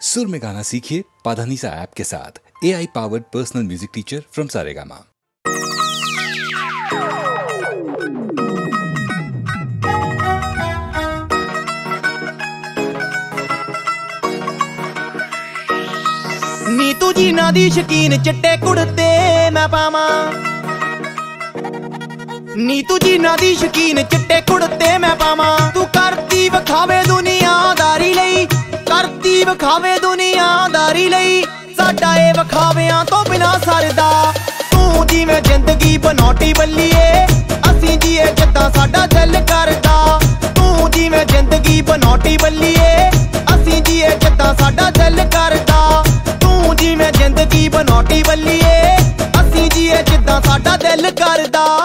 सुर में गाना सीखिए पाधानीसा ऐप के साथ। A I powered personal music teacher from Saregama Neetu ji ना दी शकीन, चिट्टे कुड़ते मैं पावा। नीतू जी ना दी शकीन, चिट्टे कुड़ते मैं पावा। तू करती वखावे दुनिया ਵਿਖਾਵੇ ਦੁਨੀਆਦਾਰੀ ਲਈ। ਸਾਡਾ ਇਹ ਵਿਖਾਵਿਆਂ ਤੋਂ ਬਿਨਾ ਸਰਦਾ। ਤੂੰ ਜਿਵੇਂ ਜ਼ਿੰਦਗੀ ਬਨੌਟੀ ਬੱਲੀਏ, ਅਸੀਂ ਜੀਏ ਜਿੱਦਾਂ ਸਾਡਾ ਦਿਲ ਕਰਦਾ। ਤੂੰ ਜਿਵੇਂ ਜ਼ਿੰਦਗੀ ਬਨੌਟੀ ਬੱਲੀਏ, ਅਸੀਂ ਜੀਏ ਜਿੱਦਾਂ ਸਾਡਾ ਦਿਲ ਕਰਦਾ। ਤੂੰ ਜਿਵੇਂ ਜ਼ਿੰਦਗੀ ਬਨੌਟੀ ਬੱਲੀਏ, ਅਸੀਂ ਜੀਏ ਜਿੱਦਾਂ ਸਾਡਾ ਦਿਲ ਕਰਦਾ।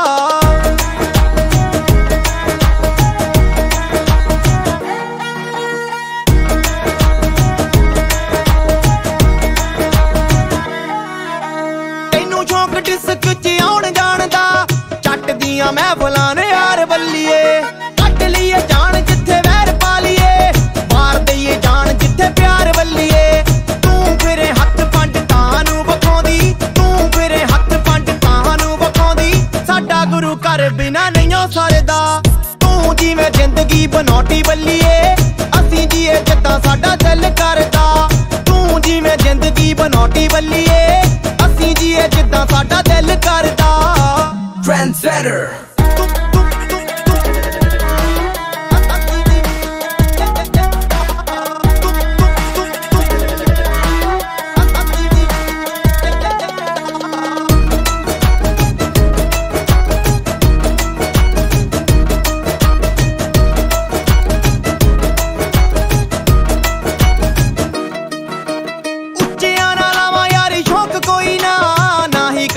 ਦੀਆਂ ਯਾਰ ਬੱਲੀਏ। ਕੱਢ ਲਈਏ ਜਾਣ ਜਿੱਥੇ ਵੈਰ ਪਾ ਲਈਏ ਮਾਰ ਦਈਏ ਜਾਣ ਜਿੱਥੇ ਪਿਆਰ ਬੱਲੀਏ। ਤੂੰ ਫਿਰੇ ਹੱਥ ਪੰਡਤਾਂ ਨੂੰ ਵਿਖਾਉਂਦੀ। ਤੂੰ ਫਿਰੇ ਹੱਥ ਪੰਡਤਾਂ ਨੂੰ ਵਿਖਾਉਂਦੀ। ਸਾਡਾ ਗੁਰੂ ਘਰ ਬਿਨਾ ਨਹੀਂਓ ਸਰਦਾ। ਤੂੰ ਜਿਵੇਂ ਜ਼ਿੰਦਗੀ ਬਨੌਟੀ ਬੱਲੀਏ। ਅਸੀਂ ਜੀਏ ਜਿੱਦਾਂ ਸਾਡਾ ਦਿਲ ਕਰਦਾ। ਤੂੰ ਜਿਵੇਂ ਜ਼ਿੰਦਗੀ ਬਨੌਟੀ ਬੱਲੀਏ। ਅਸੀਂ ਜੀਏ ਜਿੱਦਾਂ ਸਾਡਾ ਦਿਲ ਕਰਦਾ। Trendsetter.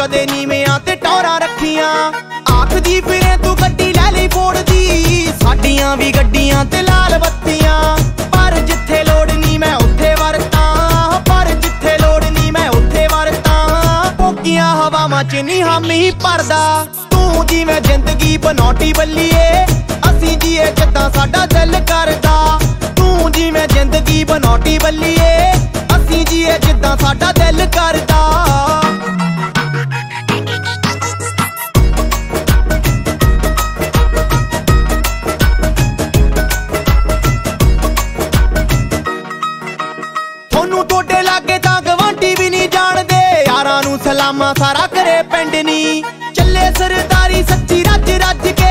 ਨਾ ਨੀਵਿਆਂ ਤੇ ਟੌਰਾਂ ਰੱਖੀਆਂ। ਆਖਦੀ ਫਿਰੇ ਤੂੰ ਗੱਡੀ ਲੈ ਲਈ ਫੋੜ ਦੀ। ਸਾਡੀਆਂ ਵੀ ਗੱਡੀਆਂ ਤੇ ਲਾਲ ਬੱਤੀਆਂ। ਪਰ ਜਿੱਥੇ ਲੋੜ ਨਹੀਂ ਮੈਂ ਉੱਥੇ ਵਰਤਾਂ। ਪਰ ਜਿੱਥੇ ਲੋੜ ਨਹੀਂ ਮੈਂ ਉੱਥੇ ਵਰਤਾਂ। ਭੋਗੀਆਂ ਹਵਾਵਾਂ 'ਚ ਨਹੀਂ ਹਾਮੀ ਭਰਦਾ। ਤੂੰ ਜਿਵੇਂ ਜ਼ਿੰਦਗੀ ਬਨੌਟੀ ਬੱਲੀਏ। ਅਸੀਂ ਜੀਏ ਜਿੱਦਾਂ ਸਾਡਾ ਦਿਲ ਕਰਦਾ। ਤੂੰ ਜਿਵੇਂ ਜ਼ਿੰਦਗੀ ਬਨੌਟੀ ਬੱਲੀਏ। ਲਾਮਾ ਸਾਰਾ ਕਰੇ ਪਿੰਡ ਨੀ। ਚੱਲੇ ਸਰਦਾਰੀ ਸੱਚੀ ਰੱਜ ਰੱਜ ਕੇ।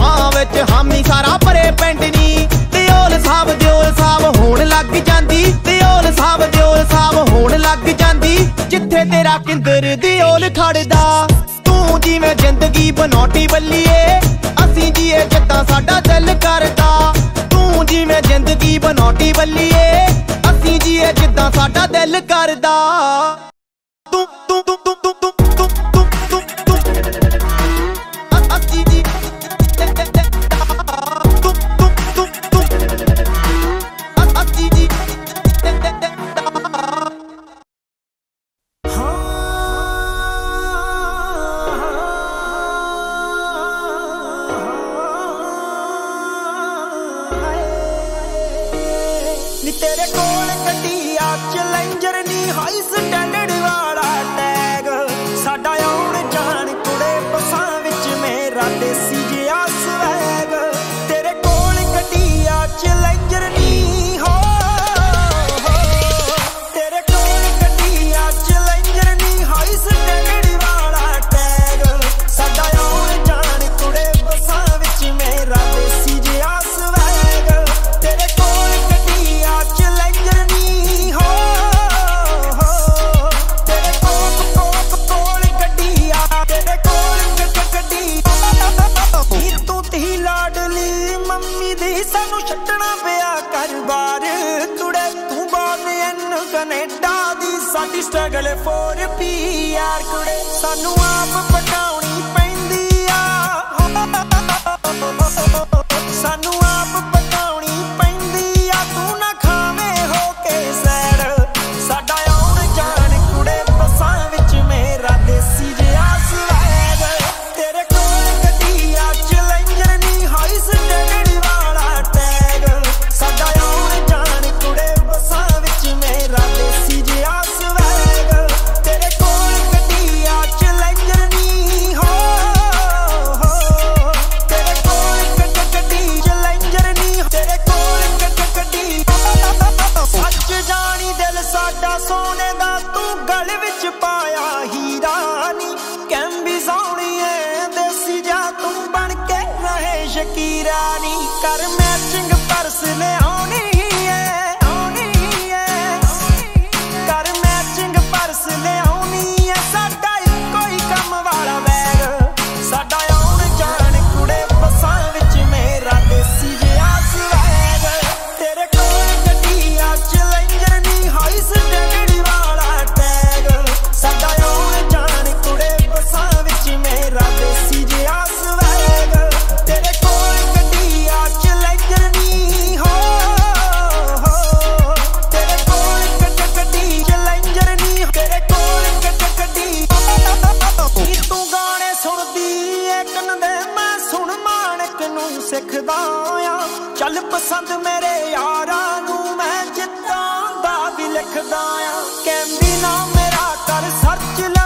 ਹਾਂ ਵਿੱਚ ਹਾਮੀ ਸਾਰਾ ਭਰੇ ਪਿੰਡ ਨਹੀਂ ਦਿਓਲ ਸਾਹਿਬ ਦਿਓਲ ਸਾਹਿਬ ਹੋਣ ਲੱਗ ਜਾਂਦੀ। ਦਿਓਲ ਸਾਹਿਬ ਦਿਓਲ ਸਾਹਿਬ ਹੋਣ ਲੱਗ ਜਾਂਦੀ। ਜਿੱਥੇ ਤੇਰਾ ਕਿੰਦਰ ਦਿਓਲ ਖੜਦਾ। ਤੂੰ ਜਿਵੇਂ ਜ਼ਿੰਦਗੀ ਬਨੌਟੀ ਬੱਲੀਏ। ਅਸੀਂ ਜੀਏ ਜਿੱਦਾਂ ਸਾਡਾ ਦਿਲ ਕਰਦਾ। ਤੂੰ ਜਿਵੇਂ ਜ਼ਿੰਦਗੀ ਬਨੌਟੀ ਬੱਲੀਏ। ਅਸੀਂ ਜੀਏ ਜਿੱਦਾਂ ਸਾਡਾ ਦਿਲ ਕਰਦਾ। ਤੇਰੇ ਕੋਲ ਗੱਡੀ ਆ ਚੈਲੰਜਰ ਨੀ ਹਾਈ ਸਟੈਂਡਰਡ ਸਾਡੀ ਸਟਰਗਲ ਫੋਰ ਪੀਆਰ ਕੁੜੇ ਸਾਨੂੰ ਆਪ ਪਟਾਉਣੀ ਪੈਂਦੀ ਆ। ਸਾਨੂੰ ਆਪ ਕੈਂਬੀ ਏ ਦੇਸੀ ਜਾ ਤੂੰ ਬਣ ਕੇ ਰਹੇ ਸ਼ਕੀਰਾ ਨੀ ਕਰ ਮੈਚਿੰਗ ਪਰਸ ਲਿਆਉਣੀ ਸਿੱਖਦਾ ਆ। ਚੱਲ ਪਸੰਦ ਮੇਰੇ ਯਾਰਾਂ ਨੂੰ ਮੈਂ ਜਿੱਦਾਂ ਦਾ ਵੀ ਲਿਖਦਾ ਆ। ਕਹਿੰਦੀ, ਨਾ ਮੇਰਾ ਕਰ ਸਰਚ